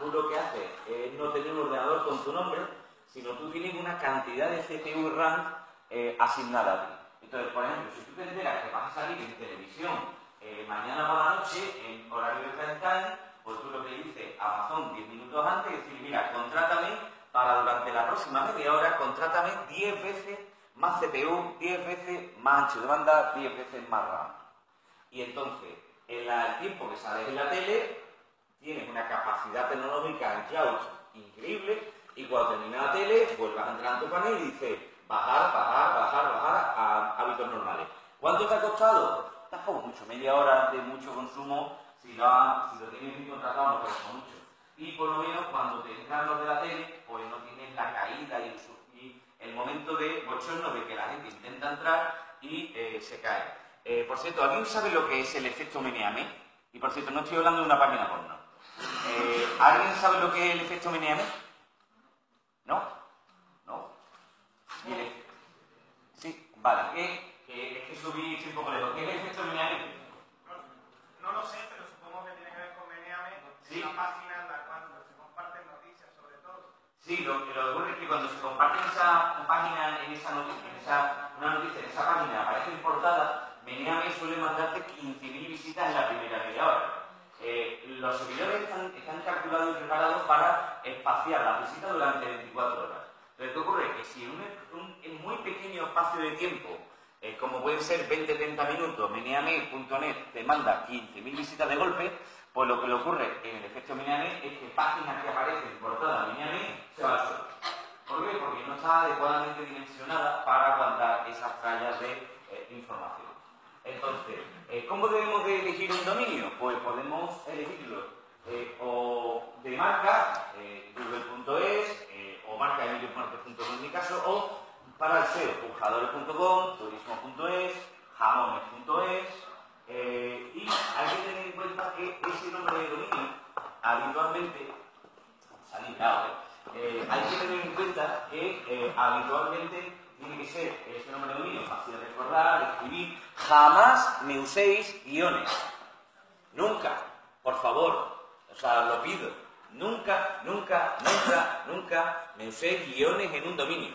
tú lo que haces es no tener un ordenador con tu nombre, sino tú tienes una cantidad de CPU y RAM eh, asignada a ti. Entonces, por ejemplo, si tú te enteras que vas a salir en televisión eh, mañana por la noche, en horario de prime time, pues tú lo que dices Amazon 10 minutos antes, y decir, mira, contrátame para durante la próxima media hora, contrátame 10 veces más CPU, 10 veces más ancho de banda, 10 veces más RAM. Y entonces, en el tiempo que sales en la tele, tienes una capacidad tecnológica en cloud increíble, y cuando termina la tele, vuelvas a entrar en tu panel y dices, bajar, bajar, bajar, bajar a hábitos normales. ¿Cuánto te ha costado? Tampoco mucho, media hora de mucho consumo, si lo, tienes bien contratado no cuesta mucho. Y por lo menos cuando te entran los de la tele, pues no tienes la caída y el, el momento de bochorno de que la gente intenta entrar y eh, se cae. Eh, por cierto, ¿alguien sabe lo que es el efecto Meneame? Y por cierto, no estoy hablando de una página porno. Eh, ¿Alguien sabe lo que es el efecto Meneame? ¿No? ¿No? Sí, vale. ¿Qué, es que subí un poco lejos. ¿Qué es el efecto Meneame? No, lo sé, pero supongo que tiene que ver con Meneame, sí. una página en la cual se comparten noticias sobre todo. Sí, lo, que ocurre es que cuando se comparte esa página, en esa noticia, en esa, una noticia en esa página aparece en portada, Meneame suele mandarte 15.000 visitas en la primera media hora. Eh, los servidores están, calculados y preparados para espaciar la visita durante 24 horas. Entonces, ¿qué ocurre? Que si en un, muy pequeño espacio de tiempo, eh, como pueden ser 20-30 minutos, meneame.net te manda 15.000 visitas de golpe, pues lo que le ocurre en el efecto Meneame es que páginas que aparecen por toda Meneame se van suelo. ¿Por qué? Porque no está adecuadamente dimensionada para aguantar esas trallas de eh, información. Entonces, eh, ¿cómo debemos de elegir un dominio? Pues podemos elegirlo eh, o de marca, eh, google.es, o marca emiliomarquez.com en mi caso, o para el SEO, pujadores.com, turismo.es, jamones.es, y hay que tener en cuenta que ese nombre de dominio habitualmente, hay que tener en cuenta que habitualmente tiene que ser ese nombre de dominio fácil de recordar, escribir. Jamás me uséis guiones. Nunca, por favor. O sea, lo pido. Nunca, nunca, nunca, nunca me uséis guiones en un dominio.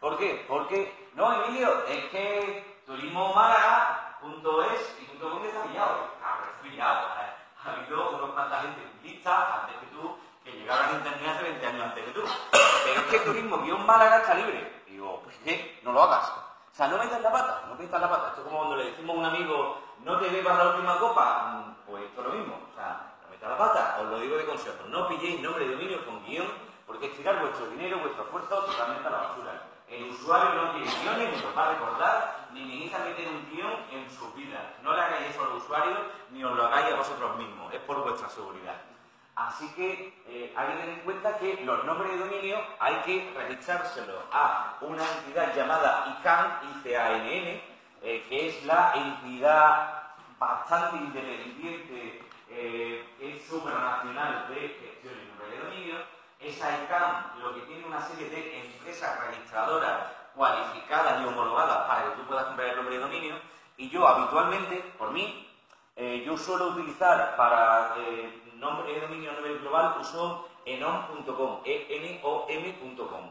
¿Por qué? Porque, no, Emilio, es que turismomálaga.es y .com está pillado. Está pillado. Ha habido unos cuantas gente lista antes que tú que llegaron a internet hace 20 años antes que tú. Pero es que turismo-málaga está libre pues ¿qué? No lo hagas. Sea, no metas la pata, no metas la pata. Esto es como cuando le decimos a un amigo, no te bebas la última copa, mm, pues esto es lo mismo. O sea, no metas la pata, os lo digo de consejo. No pilléis nombre de dominio con guion, porque es tirar vuestro dinero, vuestro esfuerzo totalmente a la basura. El usuario no tiene guiones, ni los va a recordar, ni necesita meter un guion en su vida. No le hagáis eso al usuario, ni os lo hagáis a vosotros mismos. Es por vuestra seguridad. Así que eh, hay que tener en cuenta que los nombres de dominio hay que registrárselo a una entidad llamada ICANN, ICANN, eh, que es la entidad bastante independiente, eh, es supranacional de gestión de nombre de dominio. Esa ICANN lo que tiene una serie de empresas registradoras cualificadas y homologadas para que tú puedas comprar el nombre de dominio. Y yo habitualmente, por mí, yo suelo utilizar para nombre de dominio a nivel global uso enom.com, enom.com.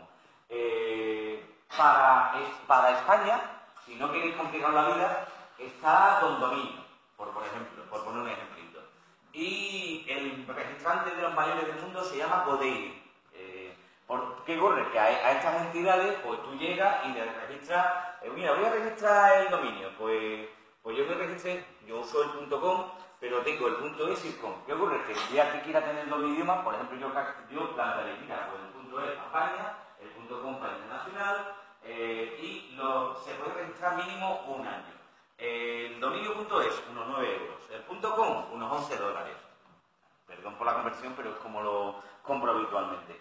Eh, para, para España, si no queréis complicar la vida, está Don Dominio, por, por ejemplo, por poner un ejemplito. Y el registrante de los mayores del mundo se llama Godei. Eh, ¿Por qué ocurre? Que a, estas entidades, pues tú llegas y le registras, eh, mira, voy a registrar el dominio, pues, pues yo me registré, yo uso el .com, pero tengo el es y con. ¿Qué ocurre? Que el día que quiera tener dos idiomas, por ejemplo, yo, yo plantaré, mira, pues el punto es España, el com para internacional, eh, y se puede registrar mínimo un año. El dominio.es, unos 9 euros. El com, unos 11 dólares. Perdón por la conversión, pero es como lo compro habitualmente.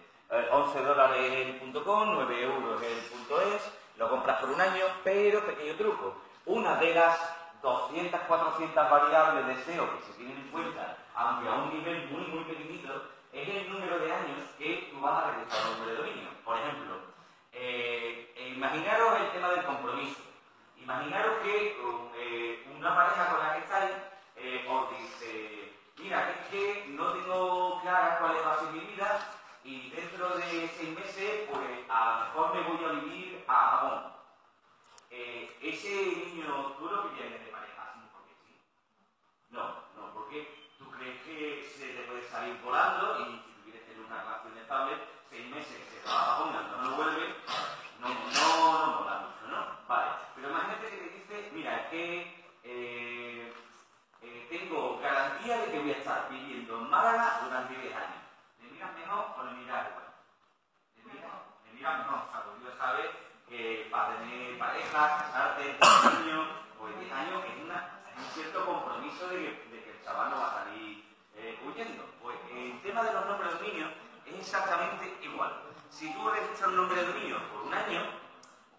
11 dólares el com, 9 euros el es, lo compras por un año, pero pequeño truco. Una de las 200, 400 variables de SEO que se tienen en cuenta, aunque a un nivel muy, muy pequeñito, es el número de años que tú vas a registrar un nombre de dominio. Por ejemplo, eh, eh, imaginaros el tema del compromiso. Imaginaros que eh, una pareja con la que estáis eh, os dice, mira, es que no tengo clara cuál va a ser mi vida y dentro de seis meses, pues a lo mejor me voy a vivir a Japón. ese niño duro que tiene salir volando y si tú quieres tener una relación estable, seis meses que se trabaja pongan, no lo vuelve, no, no, no mola mucho, ¿no? Vale, pero imagínate que te dice, mira, es que eh, eh, tengo garantía de que voy a estar viviendo en Málaga durante 10 años. ¿Le miras mejor o le miras igual? Le miras, le miras mejor, o sea, porque Dios sabe que para tener pareja, casarte, tener niños, pues 10 años es un cierto compromiso de que, de que el chaval no va a salir Pues el tema de los nombres de dominio es exactamente igual. Si tú registras un nombre de dominio por un año,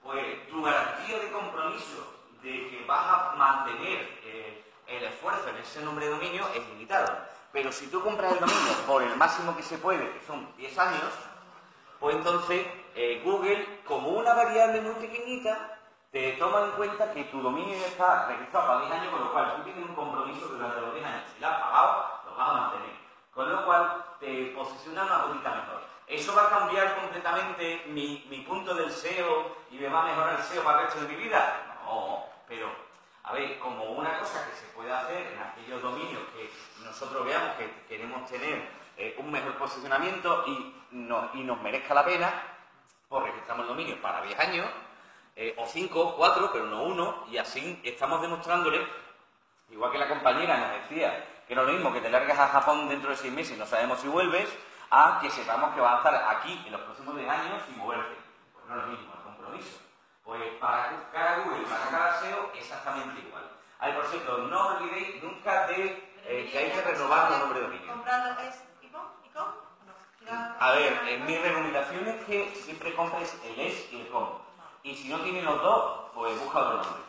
pues tu garantía de compromiso de que vas a mantener eh, el esfuerzo en ese nombre de dominio es limitado. Pero si tú compras el dominio por el máximo que se puede, que son 10 años, pues entonces eh, Google, como una variable muy pequeñita, te toma en cuenta que tu dominio ya está registrado para 10 años, con lo cual tú tienes un compromiso durante los 10 años. Si lo has pagado, a mantener. Con lo cual te posiciona una poquita mejor. ¿Eso va a cambiar completamente mi, punto del SEO y me va a mejorar el SEO para el resto de mi vida? No, pero, a ver, como una cosa que se puede hacer en aquellos dominios que nosotros veamos que queremos tener eh, un mejor posicionamiento y, no, y nos merezca la pena, pues registramos el dominio para 10 años, eh, o 5, 4, pero no uno, y así estamos demostrándole, igual que la compañera nos decía, que no es lo mismo que te largas a Japón dentro de 6 meses y no sabemos si vuelves, a que sepamos que vas a estar aquí en los próximos 10 años sin moverte. Pues no es lo mismo, el compromiso. Pues para cada Google para cada SEO exactamente igual. Ay, por cierto, no olvidéis nunca de eh, que hay que renovar los nombres de dominio. ¿Comprando es icon? ¿Icon? No. A ver, en mi recomendación es que siempre compres el es y el com. Y si no tiene los dos, pues busca otro nombre.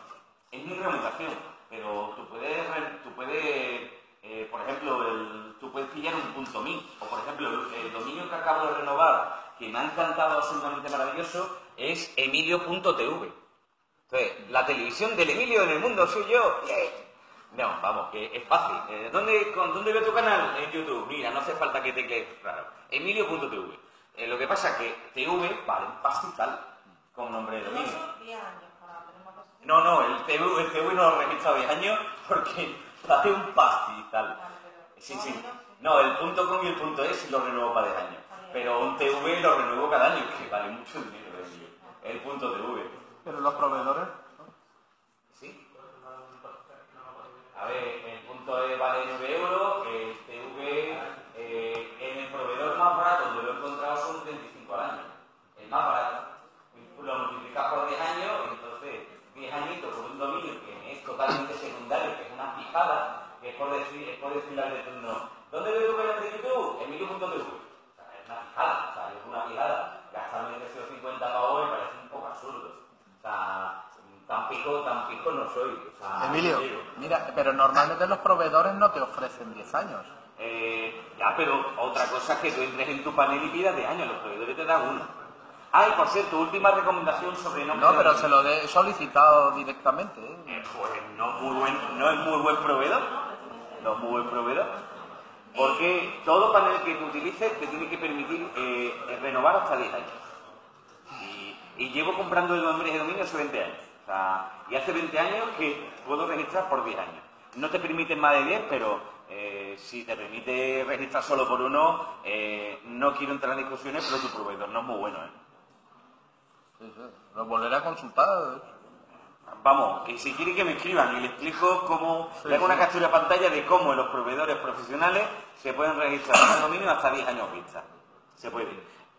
Es mi recomendación, pero tú puedes, re- tú puedes eh, por ejemplo, el- tú puedes pillar un punto .me, o por ejemplo, el, el dominio que acabo de renovar, que me ha encantado absolutamente maravilloso, es emilio.tv. Entonces, la televisión del Emilio en el mundo soy yo. No, vamos, que es fácil. Eh, ¿dónde, con, ¿Dónde veo tu canal? En YouTube. Mira, no hace falta que teclees raro. Emilio.tv. Eh, lo que pasa es que TV vale un pastizal con nombre de dominio. Son 10 años para tener una cosa. No, no, el TV, el TV no lo he registrado 10 años porque vale un pastizal. Sí, sí. No, el punto .com y el punto .es lo renuevo para 10 años. Pero un TV lo renuevo cada año, que vale mucho dinero. Emilio. El punto .tv. Pero los proveedores, ¿Sí? A ver, el punto E vale 9 euros, el TV eh, en el proveedor más barato donde lo he encontrado son 35 al año. El más barato. Lo multiplicas por 10 años y entonces 10 añitos por un dominio que es totalmente secundario, que es una pijada, que es por decir, es por decirle al de turno, ¿dónde veo tu canal de YouTube? Emilio.tv. O sea, es una pijada, o sea, es una pijada. Gastarme 350 pavos me parece un poco absurdo. O sea, tan pico, tan pico no soy. O sea, Emilio, no quiero. mira, pero normalmente los proveedores no te ofrecen 10 años. Eh, ya, pero otra cosa es que tú entres en tu panel y pidas de años, los proveedores te dan uno. Ah, y por cierto, última recomendación sobre No, de pero se lo he solicitado directamente. ¿eh? Eh, pues no, muy buen, no es muy buen proveedor. No es muy buen proveedor. Porque todo panel que tú utilices te tiene que permitir eh, renovar hasta 10 años. Y, y llevo comprando el nombre de dominio hace 20 años. O sea, y hace 20 años que puedo registrar por 10 años. No te permiten más de 10, pero eh, si te permite registrar solo por uno, eh, no quiero entrar en discusiones, pero tu proveedor no es muy bueno. ¿eh? Sí, sí. Lo volveré a consultar. Vamos, que si quiere que me escriban y le explico cómo, Sí, le hago una captura de pantalla de cómo los proveedores profesionales se pueden registrar en dominio hasta 10 años vista. Se puede.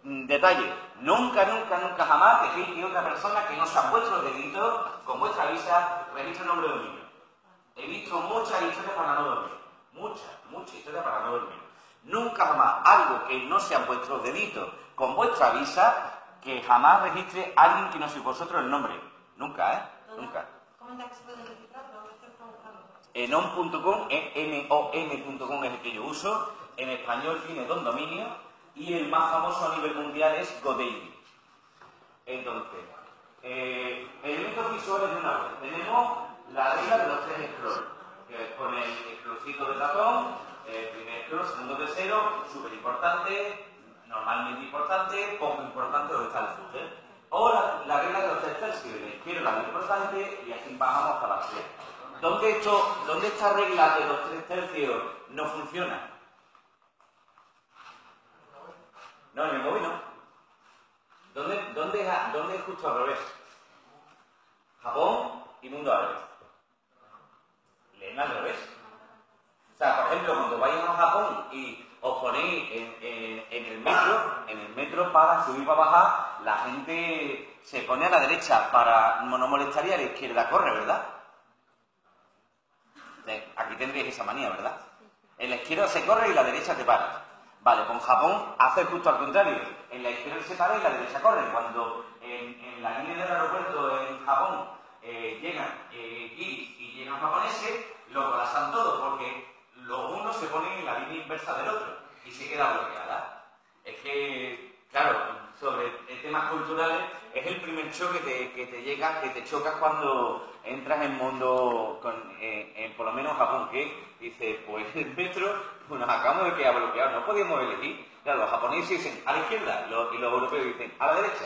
Mm, Detalle, nunca, nunca, nunca jamás dejéis que otra persona que no se ha puesto el dedito con vuestra visa registre el nombre de dominio. He visto muchas historias para no dormir. Muchas, muchas historias para no dormir. Nunca jamás algo que no sean vuestros deditos con vuestra visa, que jamás registre alguien que no sea vosotros el nombre. Nunca, ¿eh? Nunca. ¿Cómo se puede registrar? Enon.com, N-O-N.com es el que yo uso, en español tiene dos dominios y el más famoso a nivel mundial es GoDaddy. Entonces, eh, elementos visuales de una web. Tenemos la regla de los tres scrolls, que con el scrollcito de ratón, el primer scroll, segundo, tercero, súper importante, normalmente importante, poco importante donde está el footer. O la, regla de los tres tercios, la izquierda la muy importante y así bajamos hasta las tres. ¿Dónde, esto, ¿Dónde esta regla de los tres tercios no funciona? No, en el móvil no. ¿Dónde, dónde, dónde es justo al revés? Japón y mundo árabe. Al revés. O sea, por ejemplo, cuando vayamos a Japón y os ponéis en, el metro, en el metro para subir para bajar, la gente se pone a la derecha para no molestar y a la izquierda corre, ¿verdad? Aquí tendréis esa manía, ¿verdad? En la izquierda se corre y la derecha te para. Vale, en Japón hace justo al contrario. En la izquierda se para y la derecha corre. Cuando en, la línea del aeropuerto en Japón eh, llegan eh, y llegan japoneses, lo colapsan todo porque los unos se ponen en la línea inversa del otro y se queda bloqueada. Es que, claro, sobre temas culturales es el primer choque que te, llega, que te chocas cuando entras en mundo, eh, en por lo menos Japón, que dice, pues el metro pues nos acabamos de quedar bloqueados, no podíamos elegir. Claro, los japoneses dicen a la izquierda y los europeos dicen a la derecha.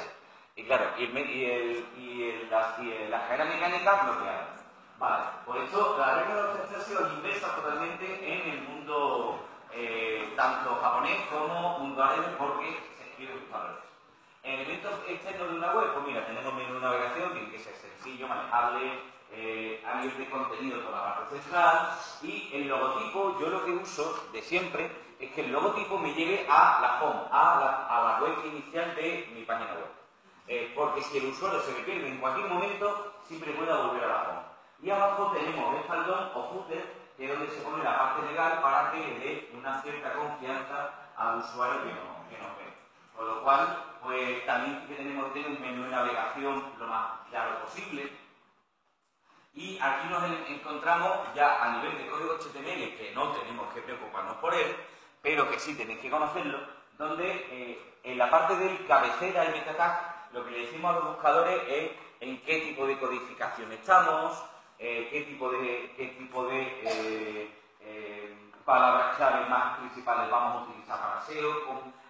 Y claro, y, el, y, el, y, el- y la. Vale, por eso la regla de sido inversa totalmente en el mundo eh, tanto japonés como mundo porque se escribe al revés. Elementos externos de una web, pues mira, tenemos menú de navegación, tiene que ser sencillo, manejable, eh, a nivel de contenido por la parte central y el logotipo, yo lo que uso de siempre es que el logotipo me lleve a la home, a la, a la web inicial de mi página web. Eh, porque si el usuario se me pierde en cualquier momento, siempre pueda volver a la home. Y abajo tenemos el faldón o footer, que es donde se pone la parte legal para que le dé una cierta confianza al usuario que nos, que nos ve. Con lo cual, pues también tenemos que tener un menú de navegación lo más claro posible. Y aquí nos en- encontramos ya a nivel de código HTML, que no tenemos que preocuparnos por él, pero que sí tenéis que conocerlo, donde eh, en la parte del cabecera y meta tag, lo que le decimos a los buscadores es en qué tipo de codificación estamos, eh, qué tipo de, qué tipo de eh, eh, palabras clave más principales vamos a utilizar para SEO.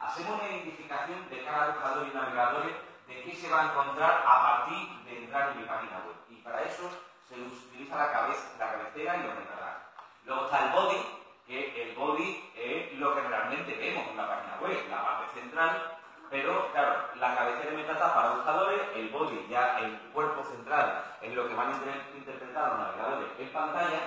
hacemos una identificación de cada buscador y navegadores de qué se va a encontrar a partir de entrar en mi página web. Y para eso se utiliza la, cabeza, la cabecera y los metadatos. Luego está el body, que el body es lo que realmente vemos en la página web, la parte central, pero claro, la cabecera y metadatos para buscadores, el body, ya el cuerpo central, es lo que van a inter- interpretar los navegadores en pantalla.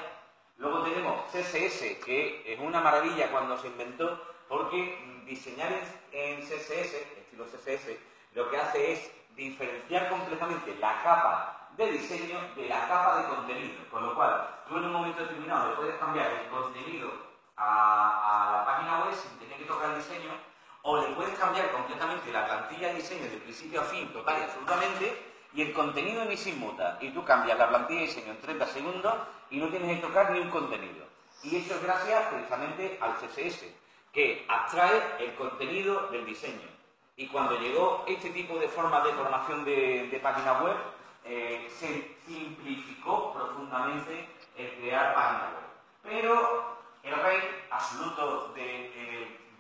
Luego tenemos CSS, que es una maravilla cuando se inventó, porque diseñar en, CSS, estilo CSS, lo que hace es diferenciar completamente la capa de diseño de la capa de contenido. Con lo cual, tú en un momento determinado le puedes cambiar el contenido a, a la página web sin tener que tocar el diseño, o le puedes cambiar completamente la plantilla de diseño de principio a fin, total y absolutamente, y el contenido en sí muta. Y tú cambias la plantilla de diseño en 30 segundos y no tienes que tocar ni un contenido. Y eso es gracias precisamente al CSS, que abstrae el contenido del diseño. Y cuando llegó este tipo de forma de programación de, de página web, eh, se simplificó profundamente el crear página web. Pero el rey absoluto de,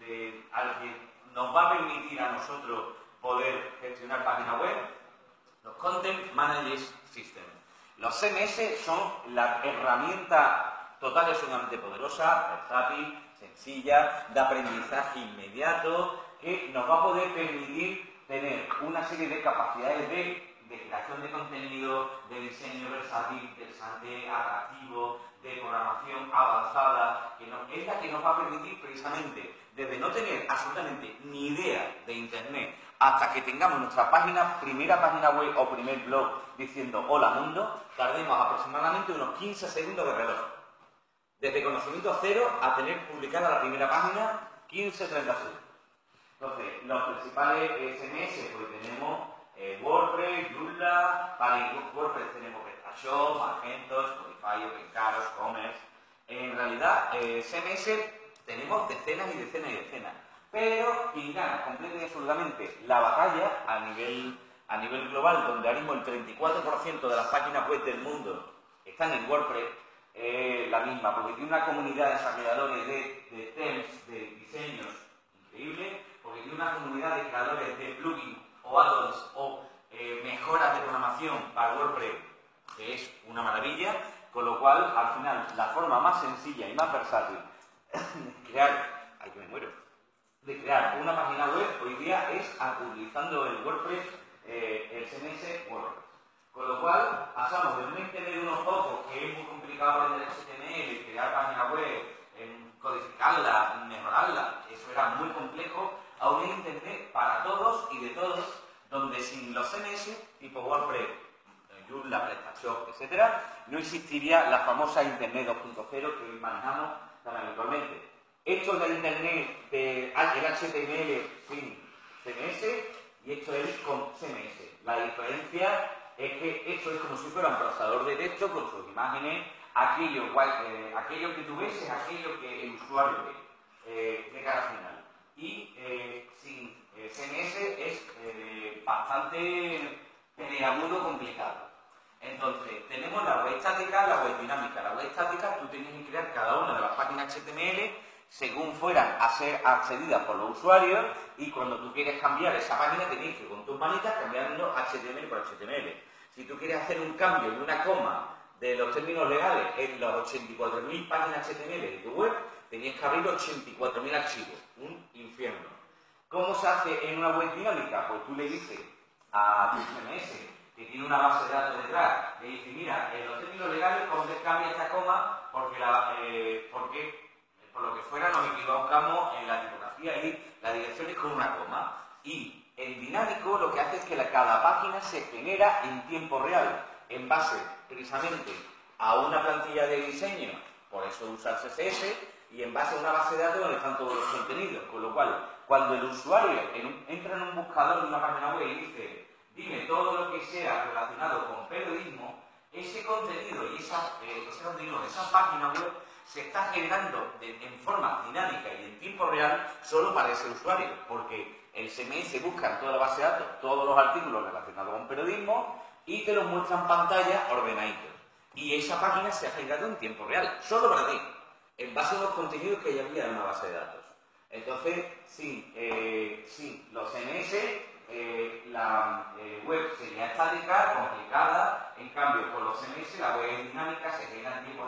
de- al que nos va a permitir a nosotros poder gestionar página web, los Content Managers System. Los CMS son la herramienta total y absolutamente poderosa, versátil, sencilla, de aprendizaje inmediato, que nos va a poder permitir tener una serie de capacidades de, de creación de contenido, de diseño versátil, interesante, atractivo, de programación avanzada, que nos- es la que nos va a permitir precisamente desde no tener absolutamente ni idea de Internet hasta que tengamos nuestra página, primera página web o primer blog diciendo hola mundo, tardemos aproximadamente unos 15 segundos de reloj. Desde conocimiento cero a tener publicada la primera página, 15-30 segundos. Entonces, los principales SMS, pues tenemos eh, WordPress, Joomla, para WordPress tenemos PrestaShop, Magento, Spotify, OpenCaros, Commerce. En realidad, eh, CMS tenemos decenas y decenas y decenas. Pero quien gana completa y absolutamente la batalla a nivel, a nivel global, donde ahora mismo el 34% de las páginas web del mundo están en WordPress, eh, la misma, porque tiene una comunidad de desarrolladores de, de themes, de diseños increíble, porque tiene una comunidad de creadores de plugins o add-ons o eh, mejoras de programación para WordPress, que es una maravilla, con lo cual, al final, la forma más sencilla y más versátil de crear, ay que me muero, de crear una página web hoy día es utilizando el WordPress, eh, el SMS WordPress. Con lo cual, pasamos de un de unos pocos, que es muy complicado aprender HTML, crear página web, codificarla, mejorarla, eso era muy complejo, a un internet para todos y de todos, donde sin los CMS, tipo WordPress, Joomla, PrestaShop, etc., no existiría la famosa Internet 2.0 que manejamos tan habitualmente. Esto es la Internet del HTML sin CMS y esto es con CMS. La diferencia es que esto es como si fuera un procesador de texto con sus imágenes, aquello, eh, aquello que tú ves es aquello que el usuario ve eh, de cara final. Y eh, sin CMS es bastante peleagudo complicado. Entonces, tenemos la web estática, la web dinámica. La web estática, tú tienes que crear cada una de las páginas HTML según fueran a ser accedidas por los usuarios y cuando tú quieres cambiar esa página tenéis que con tus manitas cambiarlo HTML por HTML. Si tú quieres hacer un cambio en una coma de los términos legales en las 84.000 páginas HTML de tu web, tenías que abrir 84.000 archivos. Un infierno. ¿Cómo se hace en una web dinámica? Pues tú le dices a tu CMS que tiene una base de datos detrás, le dice, mira, en los términos legales, ¿cómo cambia esta coma? Porque, la, eh, porque por lo que fuera nos equivocamos en la tipografía y la dirección es con una coma. Y en dinámico lo que hace es que cada página se genera en tiempo real, en base precisamente a una plantilla de diseño, por eso usa CSS, y en base a una base de datos donde están todos los contenidos. Con lo cual, cuando el usuario entra en un buscador de una página web y dice dime todo lo que sea relacionado con periodismo, ese contenido y esa, eh, ese contenido de esa página web se está generando en forma dinámica y en tiempo real solo para ese usuario, porque el CMS busca en toda la base de datos todos los artículos relacionados con periodismo y te los muestra en pantalla ordenaditos. Y esa página se ha generado en tiempo real, solo para ti, en base a los contenidos que ya había en una base de datos. Entonces, sí, eh, los CMS eh, la eh, web sería estática, complicada, en cambio con los CMS la web dinámica se genera en tiempo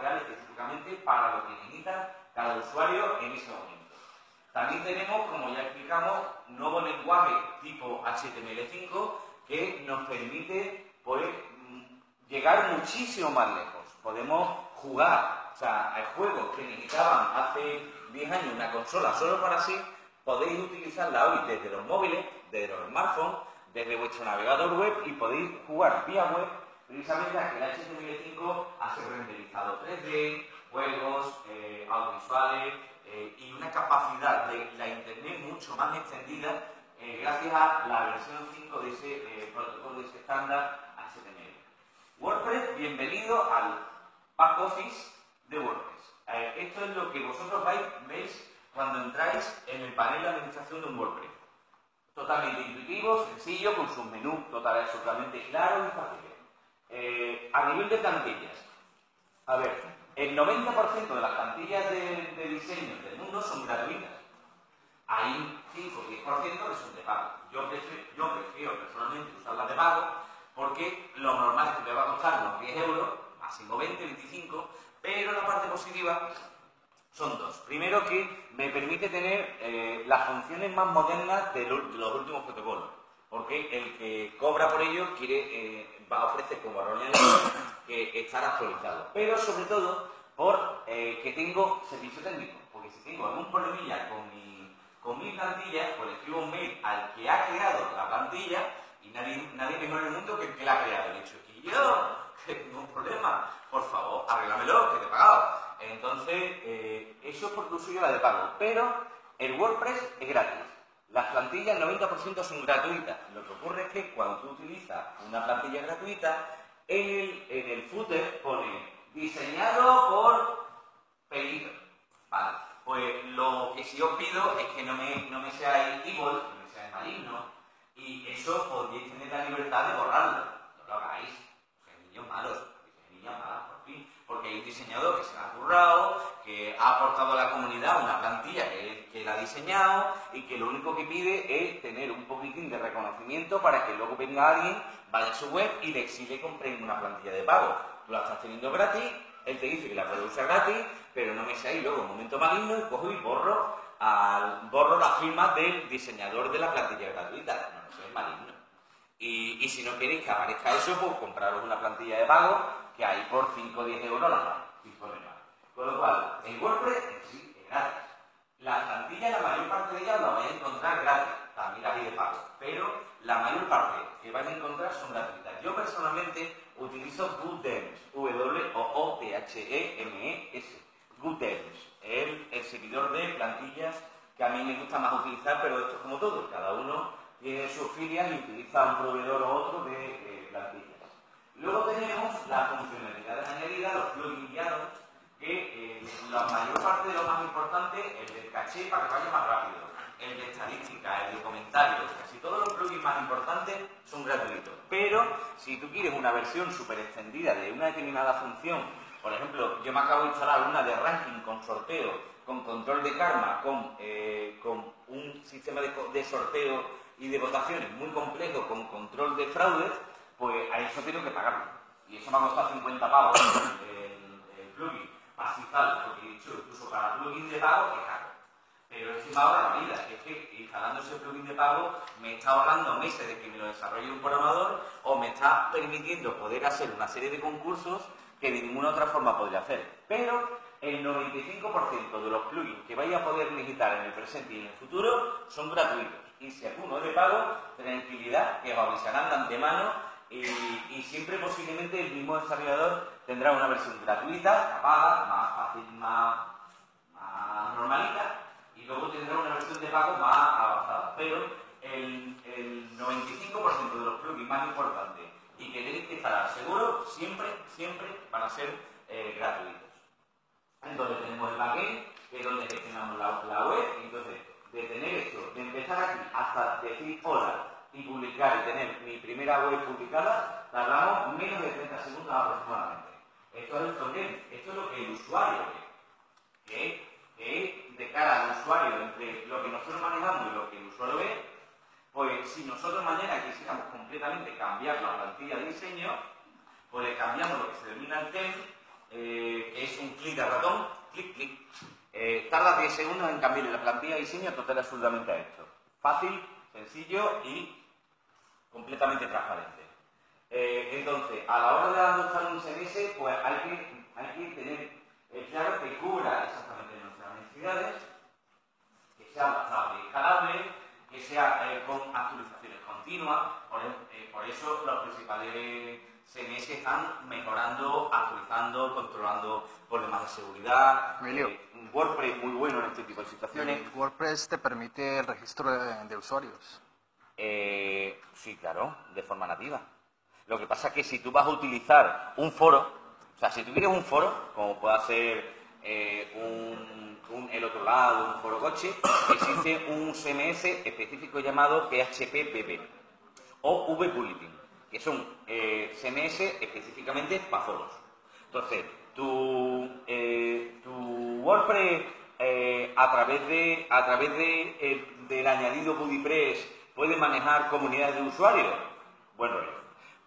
para lo que necesita cada usuario en ese momento. También tenemos, como ya explicamos, nuevo lenguaje tipo HTML5 que nos permite pues, llegar muchísimo más lejos. Podemos jugar, o sea, hay juegos que necesitaban hace 10 años una consola solo para sí, podéis utilizarla hoy desde los móviles desde los smartphones, desde vuestro navegador web y podéis jugar vía web precisamente a que el HTML5 hace renderizado 3D, juegos, eh, audiovisuales eh, y una capacidad de la Internet mucho más extendida eh, gracias a la versión 5 de ese protocolo, de ese estándar HTML. WordPress, bienvenido al back office de WordPress. esto es lo que vosotros veis cuando entráis en el panel de administración de un WordPress totalmente intuitivo, sencillo, con sus menús total, absolutamente claros y fáciles. Eh, a nivel de plantillas, a ver, el 90% de las plantillas de, diseño del mundo son gratuitas. Hay un 5 o 10% que son de pago. Yo prefiero, yo prefiero personalmente usarlas de pago porque lo normal es que me va a costar unos 10 euros, máximo 20, 25, pero la parte positiva son dos. Primero que me permite tener eh, las funciones más modernas de, los últimos protocolos, porque el que cobra por ello quiere, eh, va a ofrecer como estar actualizado. Pero sobre todo por eh, que tengo servicio técnico, porque si tengo algún problemilla con mi, con mi plantilla, pues le escribo un mail al que ha creado la plantilla y nadie, nadie mejor en el mundo que el que la ha creado. Le he dicho, que yo, que tengo un problema, por favor, arréglamelo, que te he pagado. Entonces, eh, eso es porque uso yo la de pago. Pero el WordPress es gratis. Las plantillas, el 90% son gratuitas. Lo que ocurre es que cuando tú utilizas una plantilla gratuita, en el, footer pone diseñado por. Vale. Pues lo que sí os pido es que no me, no me seáis evil, no me seáis maligno, y eso podéis tener la libertad de borrarlo. No lo hagáis. Niños malos, sois niños malos porque hay un diseñador que se ha currado, que ha aportado a la comunidad una plantilla que, que la ha diseñado y que lo único que pide es tener un poquitín de reconocimiento para que luego venga alguien, vaya a su web y le exige compren una plantilla de pago. Tú la estás teniendo gratis, él te dice que la usar gratis, pero no me ahí luego un momento maligno y cojo y borro, al, borro la firma del diseñador de la plantilla gratuita. No, eso es maligno. Y, y si no queréis que aparezca eso, pues compraros una plantilla de pago que hay por 5 o 10 euros la más. Con lo cual, el WordPress sí es gratis. La plantilla, la mayor parte de ellas la vais a encontrar gratis, también hay de pago, pero la mayor parte que vais a encontrar son gratuitas. Yo personalmente utilizo GoodDems, W-O-O-T-H-E-M-E-S, GoodDems, el, el seguidor de plantillas que a mí me gusta más utilizar, pero esto es como todo, cada uno tiene sus filias y utiliza un proveedor o otro de eh, plantillas. Luego tenemos las funcionalidades añadidas, los plugins guiados, que eh, la mayor parte de lo más importante, el del caché para que vaya más rápido, el de estadística, el de comentarios, casi todos los plugins más importantes son gratuitos. Pero si tú quieres una versión súper extendida de una determinada función, por ejemplo, yo me acabo de instalar una de ranking con sorteo, con control de karma, con, eh, con un sistema de, de sorteo y de votaciones muy complejo, con control de fraudes, pues a eso tengo que pagarlo. Y eso me ha costado 50 pavos el, el plugin. Así tal, porque he dicho, incluso para plugin de pago es caro. Pero es que me la vida. Es que instalando ese plugin de pago me está ahorrando meses de que me lo desarrolle un programador o me está permitiendo poder hacer una serie de concursos que de ninguna otra forma podría hacer. Pero el 95% de los plugins que vais a poder necesitar en el presente y en el futuro son gratuitos. Y si alguno es de pago, tranquilidad, que os avisarán de antemano y, siempre posiblemente el mismo desarrollador tendrá una versión gratuita, paga, más fácil, más, normalita, y luego tendrá una versión de pago más avanzada. Pero el, el 95% de los plugins más importantes y que tenéis que instalar seguro, siempre, siempre van a ser eh, gratuitos. Entonces tenemos el backend, que es donde gestionamos la, la web, entonces de tener esto, de empezar aquí hasta decir hola, y publicar y tener mi primera web publicada, tardamos menos de 30 segundos aproximadamente. Esto es el frontend, esto es lo que el usuario ve, que, de cara al usuario, entre lo que nosotros manejamos y lo que el usuario ve, pues si nosotros mañana quisiéramos completamente cambiar la plantilla de diseño, pues le cambiamos lo que se denomina el tem, eh, es un clic de ratón, clic, clic. Eh, tarda 10 segundos en cambiar la plantilla de diseño total absolutamente a esto. Fácil, sencillo y completamente transparente. Eh, entonces, a la hora de adoptar un CMS, pues hay que, hay que tener eh, claro que cubra exactamente nuestras necesidades, que sea adaptable y escalable, que sea eh, con actualizaciones continuas, por, por, eso los principales CMS están mejorando, actualizando, controlando problemas de seguridad. WordPress muy bueno en este tipo de situaciones. WordPress te permite el registro de, de usuarios. Eh, sí, claro, de forma nativa. Lo que pasa es que si tú vas a utilizar un foro, o sea, si tú quieres un foro, como puede ser eh, el otro lado, un foro coche, existe un CMS específico llamado PHPBB o VBulletin, que son eh, CMS específicamente para foros. Entonces, tu, eh, tu WordPress eh, a través de a través de, del añadido BuddyPress puede manejar comunidades de usuarios, buen rollo.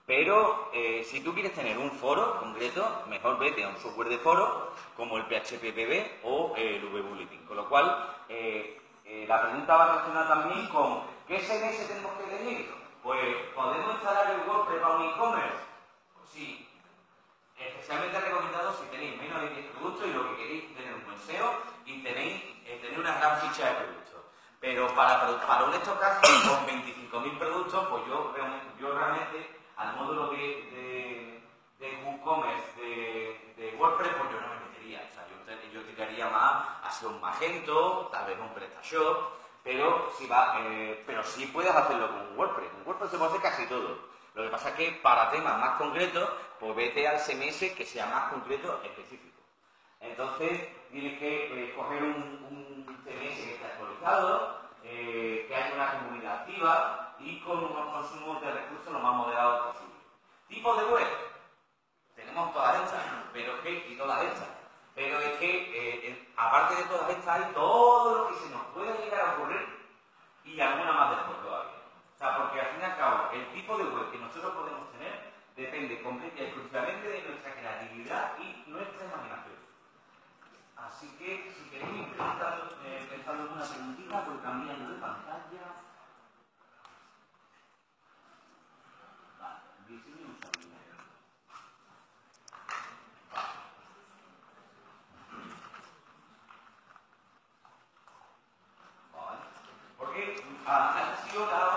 Pero eh, si tú quieres tener un foro concreto, mejor vete a un software de foro como el PHPBB o el VBulletin. Con lo cual, eh, eh, la pregunta va relacionada también con ¿qué CMS tenemos que tener? Pues, ¿podemos instalar el WordPress para un e-commerce? Pues sí. Especialmente recomendado si tenéis menos de 10 productos y lo que queréis tener un buen SEO y tenéis tener una gran ficha de productos. Pero para, para un estocaje con 25.000 productos, pues yo, realmente, al módulo de, de, de WooCommerce de, WordPress, pues yo no me metería. Yo, yo tiraría más hacia un Magento, tal vez un PrestaShop, pero si va, eh, pero sí puedes hacerlo con WordPress. Con WordPress se puede hacer casi todo. Lo que pasa es que para temas más concretos, pues vete al CMS que sea más concreto, específico. Entonces, tienes que escoger un, un CMS eh, que haya una comunidad activa y con unos consumos de recursos lo más moderados posible. Tipos de web, tenemos todas estas, pero es que, y todas estas, pero es que, eh, aparte de todas estas, hay todo lo que se nos puede llegar a ocurrir y alguna más después todavía. O sea, porque al fin y al cabo, el tipo de web que nosotros podemos tener depende completa y exclusivamente de nuestra creatividad y nuestra imaginación. Así que si queréis empezar, eh, alguna preguntita, voy cambiando de pantalla. Vale, 10 minutos. Vale. Porque ah, ha sido la hora.